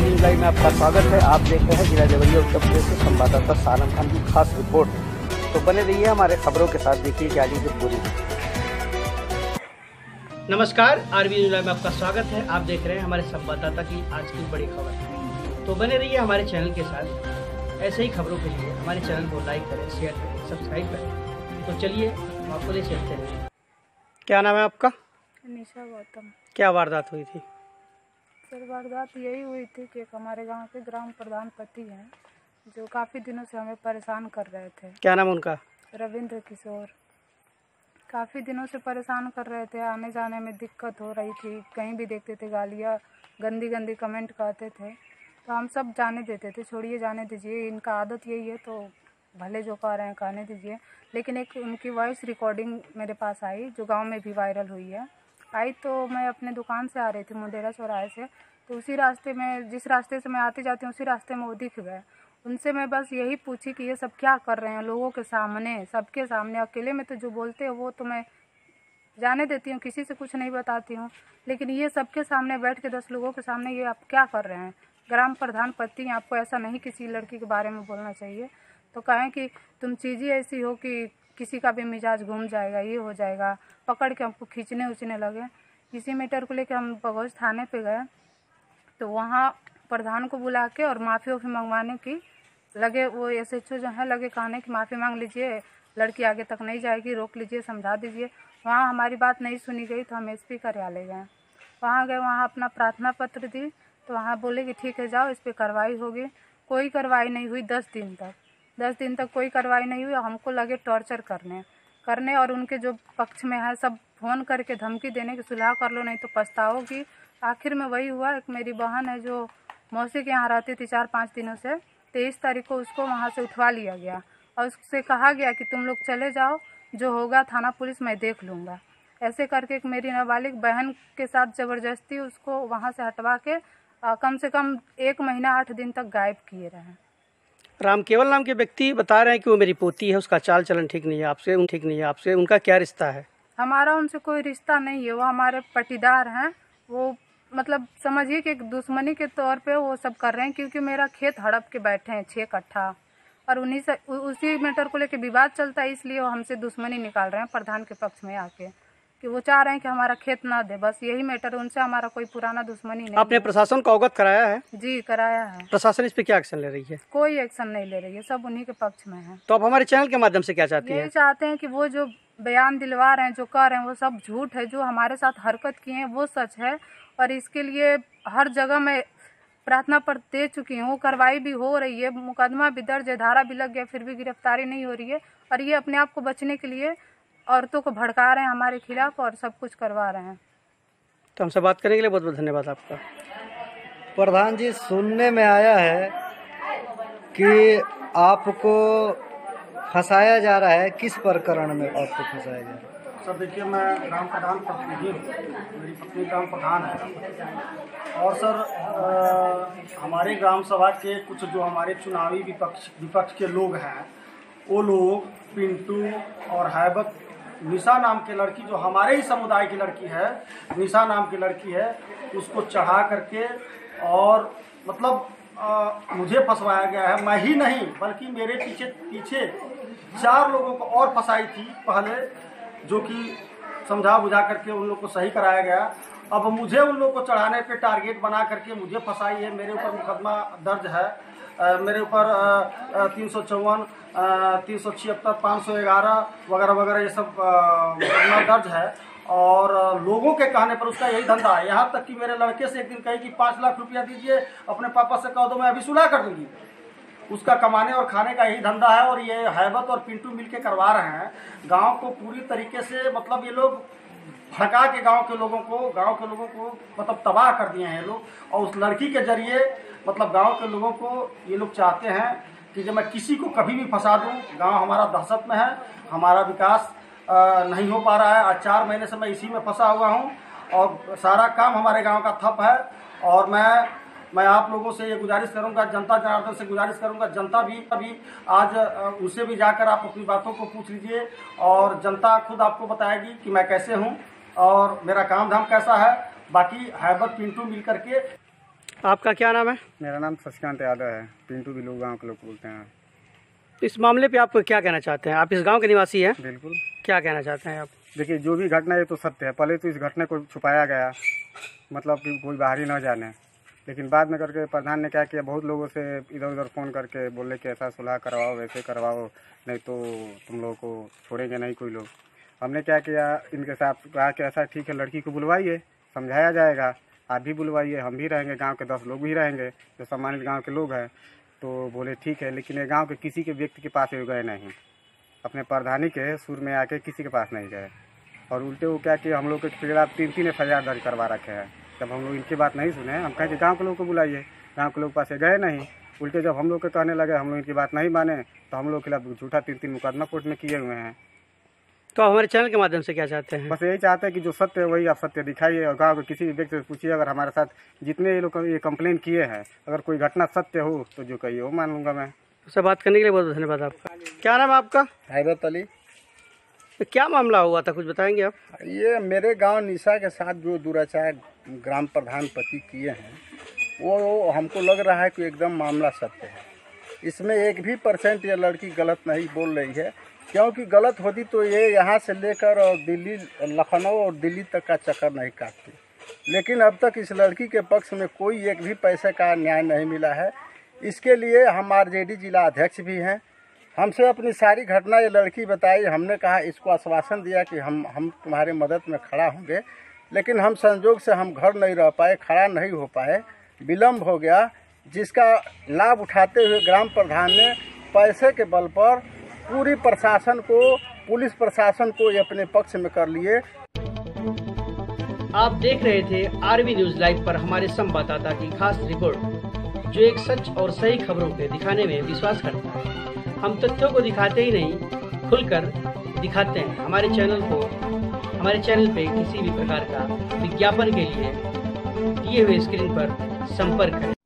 News live में आपका स्वागत है। आप देख रहे हैं जिला देवरिया उत्तर प्रदेश से संवाददाता सानम खान की खास रिपोर्ट। तो बने रहिए हमारे खबरों के साथ देखिए कि आगे की पूरी। नमस्कार आरबी न्यूज़ लाइव में आपका स्वागत है। आप देख रहे हैं हमारे संवाददाता की आज की बड़ी खबर। तो बने रहिए हमारे चैनल के साथ। ऐसे ही खबरों के लिए हमारे चैनल को लाइक करें शेयर करें सब्सक्राइब करें। तो चलिए आपको ले चलते हैं। क्या नाम है आपका? निशा गौतम। क्या वारदात हुई थी? सर वारदात यही हुई थी कि एक हमारे गाँव के ग्राम प्रधान पति हैं जो काफ़ी दिनों से हमें परेशान कर रहे थे। क्या नाम उनका? रविंद्र किशोर। काफ़ी दिनों से परेशान कर रहे थे आने जाने में दिक्कत हो रही थी कहीं भी देखते थे गालियाँ गंदी गंदी कमेंट करते थे। तो हम सब जाने देते थे छोड़िए जाने दीजिए इनका आदत यही है तो भले जो कह रहे हैं कहने दीजिए। लेकिन एक उनकी वॉइस रिकॉर्डिंग मेरे पास आई जो गाँव में भी वायरल हुई है। आई तो मैं अपने दुकान से आ रही थी मुंडेरा चौराहे से। तो उसी रास्ते में, जिस रास्ते से मैं आती जाती हूँ, उसी रास्ते में वो दिख गए। उनसे मैं बस यही पूछी कि ये सब क्या कर रहे हैं लोगों के सामने, सबके सामने। अकेले में तो जो बोलते हैं, वो तो मैं जाने देती हूँ, किसी से कुछ नहीं बताती हूँ। लेकिन ये सबके सामने बैठ के, दस लोगों के सामने ये आप क्या कर रहे हैं? ग्राम प्रधान पति आपको ऐसा नहीं किसी लड़की के बारे में बोलना चाहिए। तो कहें कि तुम चीज़ें ऐसी हो कि किसी का भी मिजाज घूम जाएगा, ये हो जाएगा। पकड़ के हमको खींचने उचने लगे। इसी मैटर को लेकर हम बगौज थाने पे गए। तो वहाँ प्रधान को बुला के और माफ़ी वाफ़ी मंगवाने की लगे, वो एस एच ओ जो है, लगे कहने की माफ़ी मांग लीजिए, लड़की आगे तक नहीं जाएगी, रोक लीजिए, समझा दीजिए। वहाँ हमारी बात नहीं सुनी गई तो हम एस पी कार्यालय गए। वहाँ गए, वहाँ अपना प्रार्थना पत्र दी तो वहाँ बोले कि ठीक है, जाओ, इस पर कार्रवाई होगी। कोई कार्रवाई नहीं हुई दस दिन तक। दस दिन तक कोई कार्रवाई नहीं हुई हमको लगे टॉर्चर करने। करने और उनके जो पक्ष में है, सब फ़ोन करके धमकी देने की सुलह कर लो, नहीं तो पछताओगी। आखिर में वही हुआ, एक मेरी बहन है जो मौसी के यहाँ रहती थी चार पाँच दिनों से, तेईस तारीख को उसको वहाँ से उठवा लिया गया और उससे कहा गया कि तुम लोग चले जाओ, जो होगा थाना पुलिस मैं देख लूँगा। ऐसे करके एक मेरी नाबालिग बहन के साथ ज़बरदस्ती उसको वहाँ से हटवा के कम से कम एक महीना आठ दिन तक गायब किए रहे। राम, केवल नाम के व्यक्ति बता रहे हैं कि वो मेरी पोती है, उसका चाल चलन ठीक नहीं है, आपसे, उन ठीक नहीं है, आपसे, उनका क्या रिश्ता है? हमारा उनसे कोई रिश्ता नहीं है, वो हमारे पटीदार हैं। वो मतलब समझिए कि एक दुश्मनी के तौर पे वो सब कर रहे हैं, क्योंकि मेरा खेत हड़प के बैठे हैं छः कट्ठा। और उन्हीं से उसी मैटर को लेकर विवाद चलता है, इसलिए वो हमसे दुश्मनी निकाल रहे हैं, प्रधान के पक्ष में आके। कि वो चाह रहे हैं कि हमारा खेत ना दे बस यही मैटर उनसे हमारा कोई पुराना दुश्मनी नहीं आपने प्रशासन को अवगत कराया है? है। जी कराया है। प्रशासन इस पे क्या एक्शन ले रही है? कोई एक्शन नहीं ले रही है सब उन्हीं के पक्ष में है। तो आप हमारे चैनल के माध्यम से क्या चाहती यही चाहते हैं कि वो जो बयान दिलवा रहे हैं जो कर रहे हैं वो सब झूठ है जो हमारे साथ हरकत किए हैं वो सच है। और इसके लिए हर जगह मैं प्रार्थना पर दे चुकी हूँ कार्रवाई भी हो रही है मुकदमा भी दर्ज है धारा भी लग गया फिर भी गिरफ्तारी नहीं हो रही है। और ये अपने आप को बचने के लिए औरतों को भड़का रहे हैं हमारे खिलाफ और सब कुछ करवा रहे हैं। तो हमसे बात करने के लिए बहुत बहुत धन्यवाद आपका। प्रधान जी सुनने में आया है कि आपको फंसाया जा रहा है। किस प्रकरण में आपको फंसाया जा रहा है? सर देखिए मैं ग्राम प्रधान प्रतिनिधि हूँ। मेरी पत्नी ग्राम प्रधान है। और सर अ, हमारे ग्राम सभा के कुछ जो हमारे चुनावी विपक्ष विपक्ष के लोग हैं वो लोग पिंटू और हैबत निशा नाम के लड़की जो हमारे ही समुदाय की लड़की है निशा नाम की लड़की है उसको चढ़ा करके और मतलब अ, मुझे फंसवाया गया है। मैं ही नहीं बल्कि मेरे पीछे पीछे चार लोगों को और फंसाई थी पहले जो कि समझा बुझा करके उन लोग को सही कराया गया। अब मुझे उन लोग को चढ़ाने पे टारगेट बना करके मुझे फंसाई है। मेरे ऊपर मुकदमा दर्ज है। मेरे ऊपर तीन सौ चौवन तीन सौ छिहत्तर, पाँच सौ ग्यारह वगैरह वगैरह ये सब मुकदमा दर्ज है। और लोगों के कहने पर उसका यही धंधा है। यहाँ तक कि मेरे लड़के से एक दिन कही कि पाँच लाख रुपया दीजिए, अपने पापा से कह दो, मैं अभी सुलह कर दूँगी। उसका कमाने और खाने का यही धंधा है और ये हैबत और पिंटू मिलके करवा रहे हैं। गाँव को पूरी तरीके से मतलब ये लोग भड़का के गाँव के लोगों को, गाँव के लोगों को मतलब तबाह कर दिए हैं लोग। और उस लड़की के ज़रिए मतलब गाँव के लोगों को ये लोग चाहते हैं कि जब मैं किसी को कभी भी फंसा दूँ, गाँव हमारा दहशत में है, हमारा विकास नहीं हो पा रहा है। आज चार महीने से मैं इसी में फंसा हुआ हूँ और सारा काम हमारे गाँव का थप है और मैं मैं आप लोगों से ये गुजारिश करूँगा जनता जनार्दन से गुजारिश करूँगा जनता भी अभी आज उसे भी जाकर आप अपनी बातों को पूछ लीजिए और जनता खुद आपको बताएगी कि मैं कैसे हूँ और मेरा काम धाम कैसा है। बाकी हैबत पिंटू मिल करके आपका क्या नाम है? मेरा नाम शशिकांत यादव है। पिंटू भी लोग गाँव के लोग बोलते हैं। इस मामले पे आप क्या कहना चाहते हैं? आप इस गाँव के निवासी हैं? बिल्कुल। क्या कहना चाहते हैं आप? देखिए जो भी घटना है तो सत्य है। पहले तो इस घटना को छुपाया गया। मतलब कि कोई बाहरी न जाने। लेकिन बाद में करके प्रधान ने क्या किया, बहुत लोगों से इधर उधर फ़ोन करके बोले कि ऐसा सुलह करवाओ, वैसे करवाओ, नहीं तो तुम लोगों को छोड़ेंगे नहीं कोई लोग। हमने क्या किया, इनके साथ कहा कि ऐसा ठीक है, लड़की को बुलवाइए, समझाया जाएगा। आप भी बुलवाइए, हम भी रहेंगे, गाँव के दस लोग भी रहेंगे, जो सम्मानित गाँव के लोग हैं। तो बोले, ठीक है, लेकिन ये गाँव के किसी के व्यक्ति के पास गए नहीं। अपने प्रधानी के सुर में आके किसी के पास नहीं गए। और उल्टे वो क्या कि हम लोग के खिलाफ तीन तीन एफ़ दर्ज करवा रखे हैं। जब हम लोग इनकी बात नहीं सुने। हम कहें कि गाँव के लोग को बुलाइए। गाँव के लोग पास गए नहीं। उल्टे जब हम लोग के कहने लगे हम लोग इनकी बात नहीं माने तो हम लोग के खिलाफ झूठा तीन तीन मुकदमा कोर्ट में किए हुए हैं। तो आप हमारे चैनल के माध्यम से क्या चाहते हैं? बस यही चाहते हैं कि जो सत्य है वही आप सत्य दिखाइए और गाँव के किसी भी व्यक्ति से पूछिए अगर हमारे साथ जितने ये लोग ये कंप्लेन किए हैं अगर कोई घटना सत्य हो तो जो कहिए वो मान लूँगा मैं। उससे बात करने के लिए बहुत बहुत धन्यवाद आपका। क्या नाम आपका? हैरत अली तो क्या मामला हुआ था, कुछ बताएँगे आप? ये मेरे गाँव निशा के साथ जो दुराचार ग्राम प्रधान पति किए हैं, वो हमको लग रहा है कि एकदम मामला सत्य है। इसमें एक भी परसेंट ये लड़की गलत नहीं बोल रही है, क्योंकि गलत होती तो ये यहाँ से लेकर और दिल्ली, लखनऊ और दिल्ली तक का चक्कर नहीं काटती। लेकिन अब तक इस लड़की के पक्ष में कोई एक भी पैसे का न्याय नहीं मिला है। इसके लिए हम आर जिला अध्यक्ष भी हैं हमसे अपनी सारी घटना ये लड़की बताई, हमने कहा, इसको आश्वासन दिया कि हम हम तुम्हारे मदद में खड़ा होंगे, लेकिन हम संजोग से हम घर नहीं रह पाए, खड़ा नहीं हो पाए विलम्ब हो गया, जिसका लाभ उठाते हुए ग्राम प्रधान ने पैसे के बल पर पूरी प्रशासन को, पुलिस प्रशासन को ये अपने पक्ष में कर लिए। आप देख रहे थे आरबी न्यूज़ लाइव पर हमारे संवाददाता की खास रिपोर्ट, जो एक सच और सही खबरों के दिखाने में विश्वास करता है। हम तथ्यों को दिखाते ही नहीं, खुलकर दिखाते हैं। हमारे चैनल को, हमारे चैनल पे किसी भी प्रकार का विज्ञापन के लिए दिए हुए स्क्रीन पर संपर्क करें।